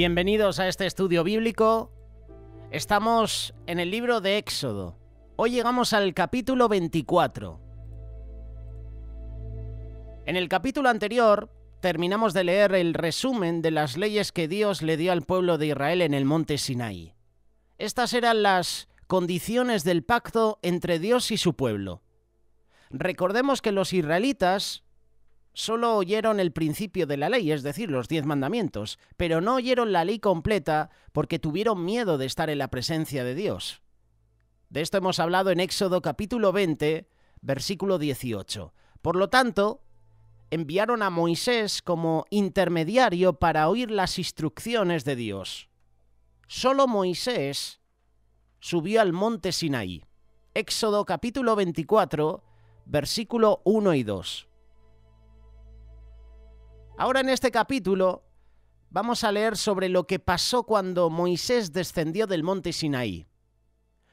Bienvenidos a este estudio bíblico. Estamos en el libro de Éxodo. Hoy llegamos al capítulo 24. En el capítulo anterior terminamos de leer el resumen de las leyes que Dios le dio al pueblo de Israel en el monte Sinaí. Estas eran las condiciones del pacto entre Dios y su pueblo. Recordemos que los israelitas solo oyeron el principio de la ley, es decir, los diez mandamientos, pero no oyeron la ley completa porque tuvieron miedo de estar en la presencia de Dios. De esto hemos hablado en Éxodo capítulo 20, versículo 18. Por lo tanto, enviaron a Moisés como intermediario para oír las instrucciones de Dios. Solo Moisés subió al monte Sinaí. Éxodo capítulo 24, versículo 1 y 2. Ahora en este capítulo vamos a leer sobre lo que pasó cuando Moisés descendió del monte Sinaí.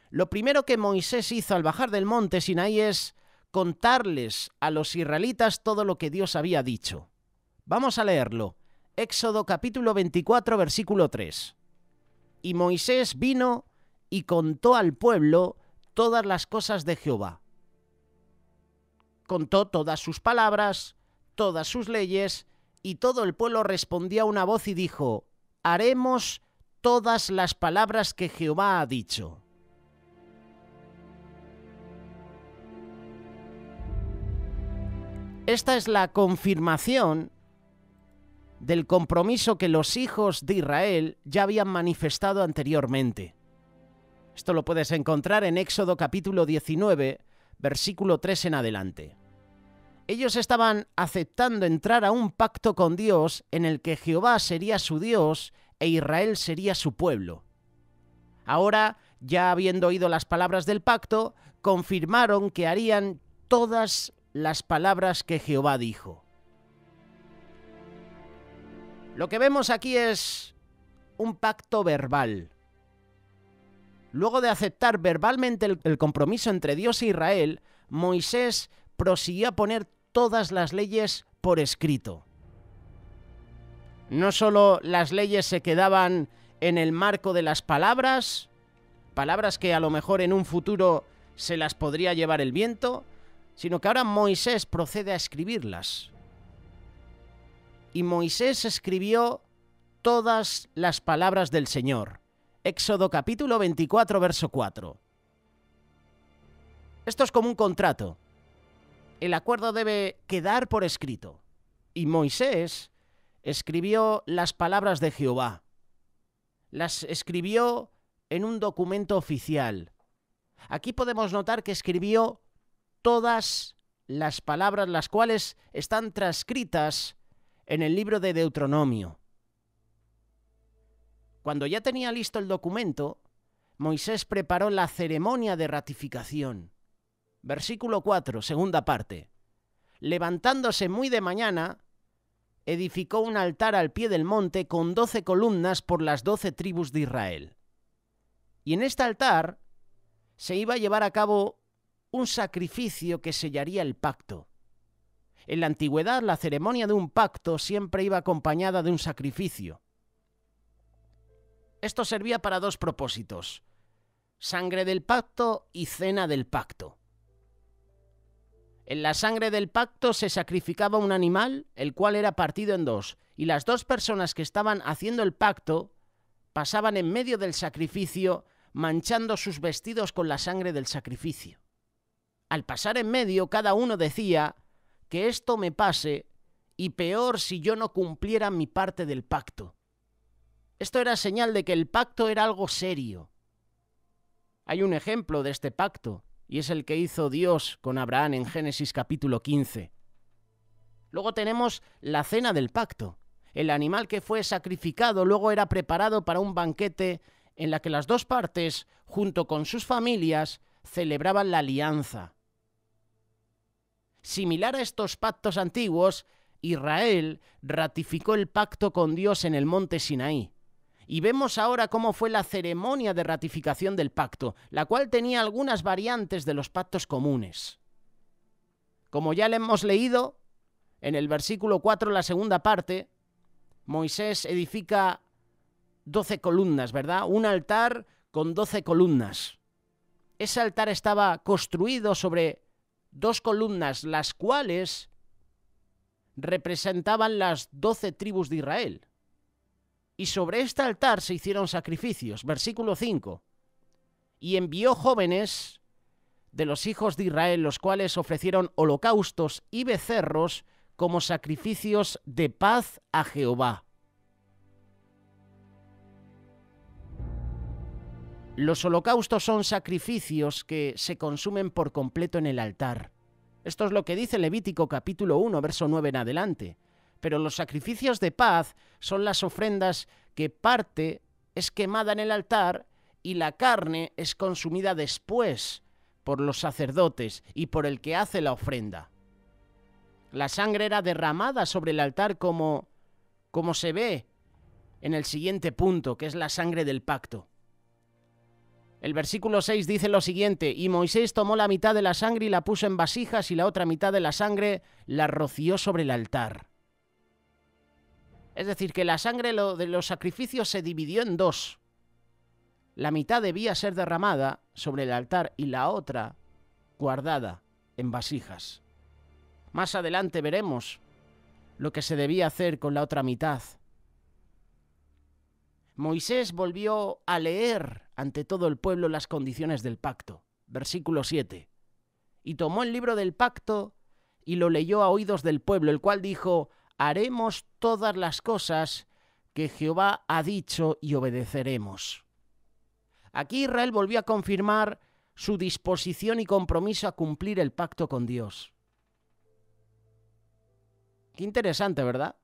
Lo primero que Moisés hizo al bajar del monte Sinaí es contarles a los israelitas todo lo que Dios había dicho. Vamos a leerlo. Éxodo capítulo 24 versículo 3. Y Moisés vino y contó al pueblo todas las cosas de Jehová. Contó todas sus palabras, todas sus leyes y todo el pueblo respondió a una voz y dijo, haremos todas las palabras que Jehová ha dicho. Esta es la confirmación del compromiso que los hijos de Israel ya habían manifestado anteriormente. Esto lo puedes encontrar en Éxodo capítulo 19, versículo 3 en adelante ellos estaban aceptando entrar a un pacto con Dios en el que Jehová sería su Dios e Israel sería su pueblo. Ahora, ya habiendo oído las palabras del pacto, confirmaron que harían todas las palabras que Jehová dijo. Lo que vemos aquí es un pacto verbal. Luego de aceptar verbalmente el, compromiso entre Dios e Israel, Moisés prosiguió a poner todas las leyes por escrito. No solo las leyes se quedaban en el marco de las palabras, palabras que a lo mejor en un futuro se las podría llevar el viento, sino que ahora Moisés procede a escribirlas. Y Moisés escribió todas las palabras del Señor. Éxodo capítulo 24, verso 4. Esto es como un contrato el acuerdo debe quedar por escrito. Y Moisés escribió las palabras de Jehová. Las escribió en un documento oficial. Aquí podemos notar que escribió todas las palabras las cuales están transcritas en el libro de Deuteronomio. Cuando ya tenía listo el documento, Moisés preparó la ceremonia de ratificación. Versículo 4, segunda parte. Levantándose muy de mañana, edificó un altar al pie del monte con doce columnas por las doce tribus de Israel. Y en este altar se iba a llevar a cabo un sacrificio que sellaría el pacto. En la antigüedad la ceremonia de un pacto siempre iba acompañada de un sacrificio. Esto servía para dos propósitos, sangre del pacto y cena del pacto. En la sangre del pacto se sacrificaba un animal, el cual era partido en dos, y las dos personas que estaban haciendo el pacto pasaban en medio del sacrificio manchando sus vestidos con la sangre del sacrificio. Al pasar en medio, cada uno decía, que esto me pase, y peor si yo no cumpliera mi parte del pacto. Esto era señal de que el pacto era algo serio. Hay un ejemplo de este pacto, y es el que hizo Dios con Abraham en Génesis capítulo 15. Luego tenemos la cena del pacto. El animal que fue sacrificado luego era preparado para un banquete en la que las dos partes, junto con sus familias, celebraban la alianza. Similar a estos pactos antiguos, Israel ratificó el pacto con Dios en el monte Sinaí. Y vemos ahora cómo fue la ceremonia de ratificación del pacto, la cual tenía algunas variantes de los pactos comunes. Como ya le hemos leído, en el versículo 4, la segunda parte, Moisés edifica doce columnas, ¿verdad? Un altar con doce columnas. Ese altar estaba construido sobre dos columnas, las cuales representaban las doce tribus de Israel. Y sobre este altar se hicieron sacrificios. Versículo 5. Y envió jóvenes de los hijos de Israel, los cuales ofrecieron holocaustos y becerros como sacrificios de paz a Jehová. Los holocaustos son sacrificios que se consumen por completo en el altar. Esto es lo que dice Levítico capítulo 1, verso 9 en adelante. Pero los sacrificios de paz son las ofrendas que parte es quemada en el altar y la carne es consumida después por los sacerdotes y por el que hace la ofrenda. La sangre era derramada sobre el altar como como se ve en el siguiente punto, que es la sangre del pacto. El versículo 6 dice lo siguiente, y Moisés tomó la mitad de la sangre y la puso en vasijas y la otra mitad de la sangre la roció sobre el altar. Es decir, que la sangre de los sacrificios se dividió en dos. La mitad debía ser derramada sobre el altar y la otra guardada en vasijas. Más adelante veremos lo que se debía hacer con la otra mitad. Moisés volvió a leer ante todo el pueblo las condiciones del pacto. Versículo 7. Y tomó el libro del pacto y lo leyó a oídos del pueblo, el cual dijo, haremos todas las cosas que Jehová ha dicho y obedeceremos. Aquí Israel volvió a confirmar su disposición y compromiso a cumplir el pacto con Dios. Qué interesante, ¿verdad?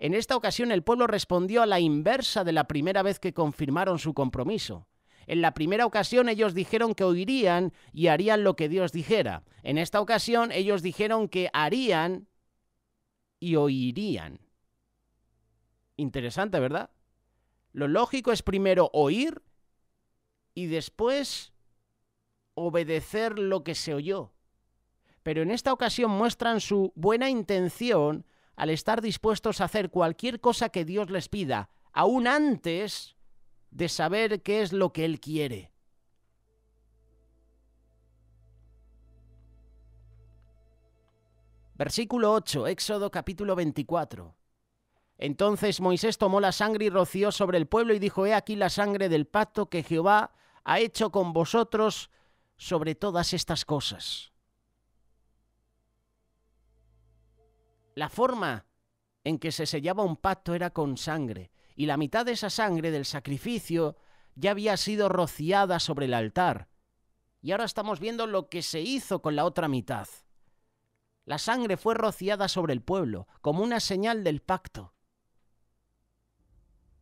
En esta ocasión el pueblo respondió a la inversa de la primera vez que confirmaron su compromiso. En la primera ocasión ellos dijeron que oirían y harían lo que Dios dijera. En esta ocasión ellos dijeron que harían y oirían. Interesante, ¿verdad? Lo lógico es primero oír y después obedecer lo que se oyó. Pero en esta ocasión muestran su buena intención al estar dispuestos a hacer cualquier cosa que Dios les pida, aún antes de saber qué es lo que Él quiere. Versículo 8, Éxodo capítulo 24. Entonces Moisés tomó la sangre y roció sobre el pueblo y dijo, He aquí la sangre del pacto que Jehová ha hecho con vosotros sobre todas estas cosas. La forma en que se sellaba un pacto era con sangre, y la mitad de esa sangre del sacrificio ya había sido rociada sobre el altar. Y ahora estamos viendo lo que se hizo con la otra mitad. La sangre fue rociada sobre el pueblo, como una señal del pacto.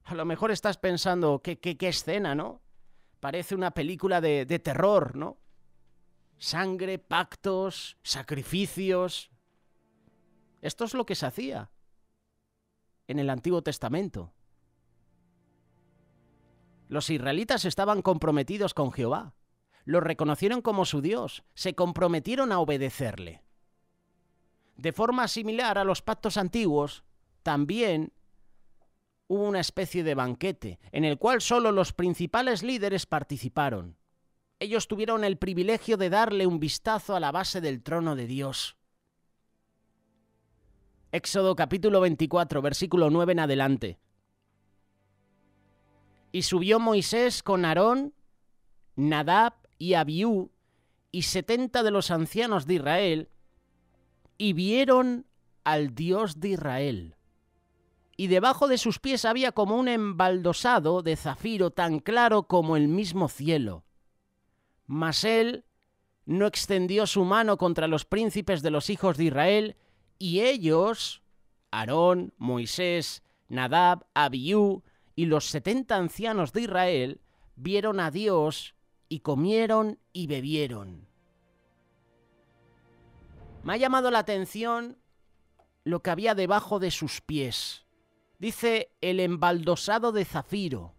A lo mejor estás pensando, qué, qué, qué escena, ¿no? Parece una película de, de terror, ¿no? Sangre, pactos, sacrificios. Esto es lo que se hacía en el Antiguo Testamento. Los israelitas estaban comprometidos con Jehová, lo reconocieron como su Dios, se comprometieron a obedecerle. De forma similar a los pactos antiguos, también hubo una especie de banquete en el cual solo los principales líderes participaron. Ellos tuvieron el privilegio de darle un vistazo a la base del trono de Dios. Éxodo capítulo 24, versículo 9 en adelante. Y subió Moisés con Aarón, Nadab y Abiú y setenta de los ancianos de Israel, y vieron al Dios de Israel. Y debajo de sus pies había como un embaldosado de zafiro tan claro como el mismo cielo. Mas él no extendió su mano contra los príncipes de los hijos de Israel, y ellos, Aarón, Moisés, Nadab, Abiú y los setenta ancianos de Israel, vieron a Dios y comieron y bebieron. Me ha llamado la atención lo que había debajo de sus pies. Dice el embaldosado de zafiro.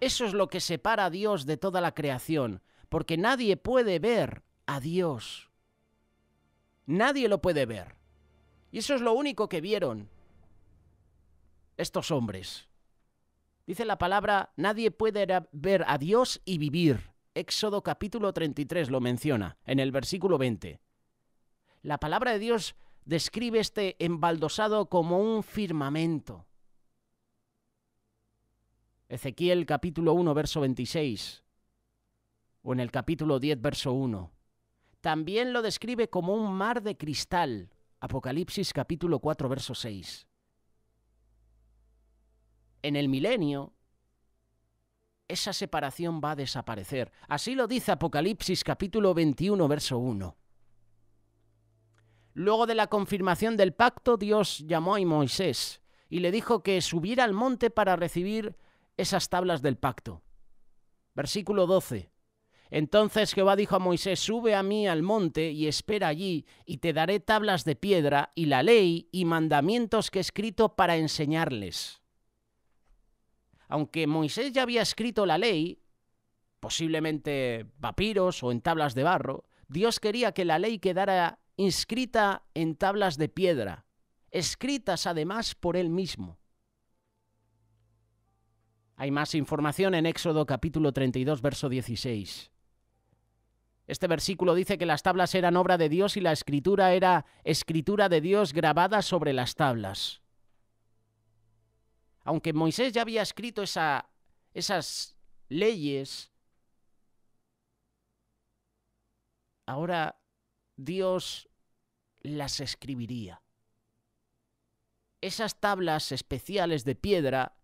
Eso es lo que separa a Dios de toda la creación, porque nadie puede ver a Dios. Nadie lo puede ver. Y eso es lo único que vieron. estos hombres. Dice la palabra, nadie puede ver a Dios y vivir. Éxodo capítulo 33 lo menciona, en el versículo 20. La palabra de Dios describe este embaldosado como un firmamento. Ezequiel capítulo 1, verso 26, o en el capítulo 10, verso 1. También lo describe como un mar de cristal. Apocalipsis capítulo 4, verso 6. En el milenio, esa separación va a desaparecer. Así lo dice Apocalipsis capítulo 21, verso 1. Luego de la confirmación del pacto, Dios llamó a Moisés y le dijo que subiera al monte para recibir esas tablas del pacto. Versículo 12. Entonces Jehová dijo a Moisés, sube a mí al monte y espera allí, y te daré tablas de piedra y la ley y mandamientos que he escrito para enseñarles. Aunque Moisés ya había escrito la ley, posiblemente papiros o en tablas de barro, Dios quería que la ley quedara inscrita en tablas de piedra, escritas además por él mismo. Hay más información en Éxodo capítulo 32, verso 16. Este versículo dice que las tablas eran obra de Dios y la escritura era escritura de Dios grabada sobre las tablas. Aunque Moisés ya había escrito esa, esas leyes, ahora Dios las escribiría. Esas tablas especiales de piedra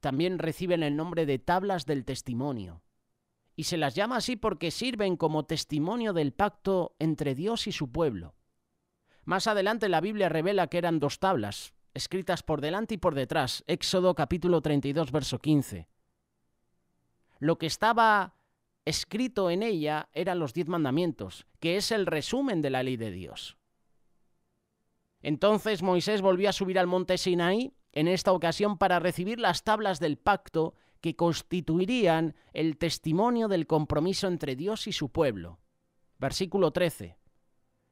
también reciben el nombre de tablas del testimonio y se las llama así porque sirven como testimonio del pacto entre Dios y su pueblo. Más adelante la Biblia revela que eran dos tablas, escritas por delante y por detrás, Éxodo capítulo 32, verso 15. Lo que estaba escrito en ella eran los diez mandamientos, que es el resumen de la ley de Dios. Entonces Moisés volvió a subir al monte Sinaí, en esta ocasión para recibir las tablas del pacto que constituirían el testimonio del compromiso entre Dios y su pueblo. Versículo 13.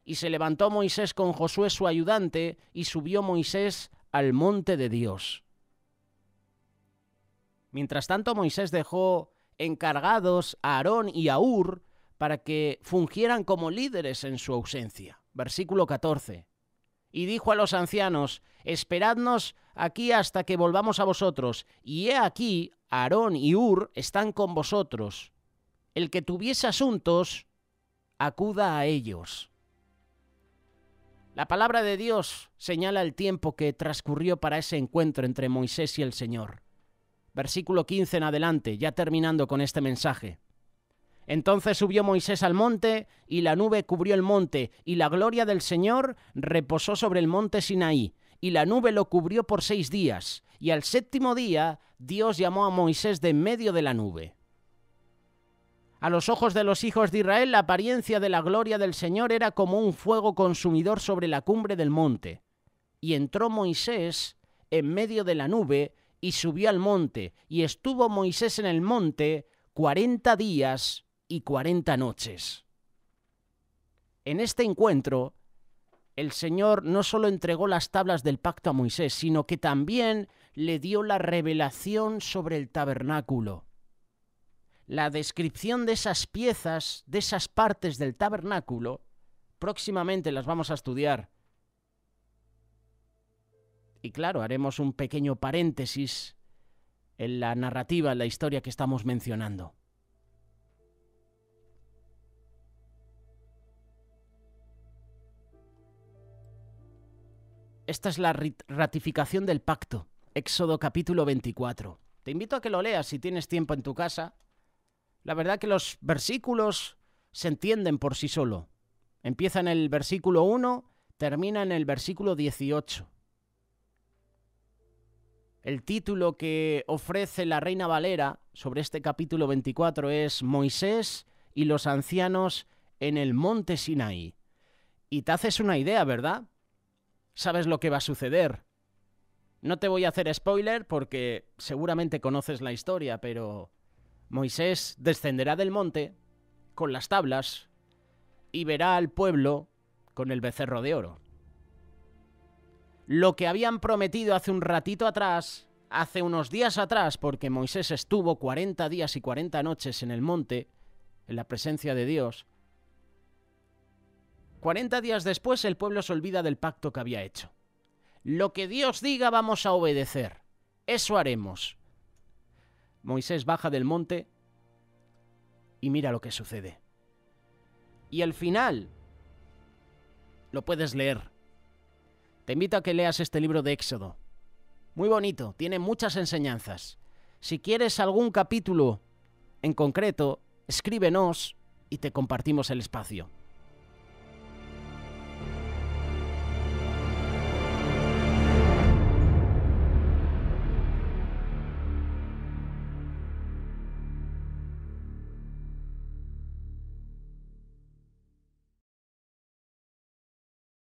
Y se levantó Moisés con Josué su ayudante, y subió Moisés al monte de Dios. Mientras tanto, Moisés dejó encargados a Aarón y a Ur para que fungieran como líderes en su ausencia. Versículo 14. Y dijo a los ancianos, Esperadnos aquí hasta que volvamos a vosotros, y he aquí Aarón y Ur están con vosotros. El que tuviese asuntos, acuda a ellos. La palabra de Dios señala el tiempo que transcurrió para ese encuentro entre Moisés y el Señor. Versículo 15 en adelante, ya terminando con este mensaje. Entonces subió Moisés al monte, y la nube cubrió el monte, y la gloria del Señor reposó sobre el monte Sinaí, y la nube lo cubrió por seis días, y al séptimo día Dios llamó a Moisés de en medio de la nube. A los ojos de los hijos de Israel la apariencia de la gloria del Señor era como un fuego consumidor sobre la cumbre del monte. Y entró Moisés en medio de la nube y subió al monte, y estuvo Moisés en el monte cuarenta días y cuarenta noches. En este encuentro, el Señor no solo entregó las tablas del pacto a Moisés, sino que también le dio la revelación sobre el tabernáculo. La descripción de esas piezas, de esas partes del tabernáculo, próximamente las vamos a estudiar. Y claro, haremos un pequeño paréntesis en la narrativa, en la historia que estamos mencionando. Esta es la ratificación del pacto, Éxodo capítulo 24. Te invito a que lo leas si tienes tiempo en tu casa. La verdad que los versículos se entienden por sí solo. Empieza en el versículo 1, termina en el versículo 18. El título que ofrece la Reina Valera sobre este capítulo 24 es Moisés y los ancianos en el monte Sinaí. Y te haces una idea, ¿verdad? sabes lo que va a suceder. No te voy a hacer spoiler porque seguramente conoces la historia, pero Moisés descenderá del monte con las tablas y verá al pueblo con el becerro de oro. lo que habían prometido hace un ratito atrás, hace unos días atrás, porque Moisés estuvo 40 días y 40 noches en el monte, en la presencia de Dios. 40 días después el pueblo se olvida del pacto que había hecho. Lo que Dios diga vamos a obedecer. Eso haremos. Moisés baja del monte y mira lo que sucede. Y el final lo puedes leer. Te invito a que leas este libro de Éxodo. Muy bonito, tiene muchas enseñanzas. Si quieres algún capítulo en concreto, escríbenos y te compartimos el espacio.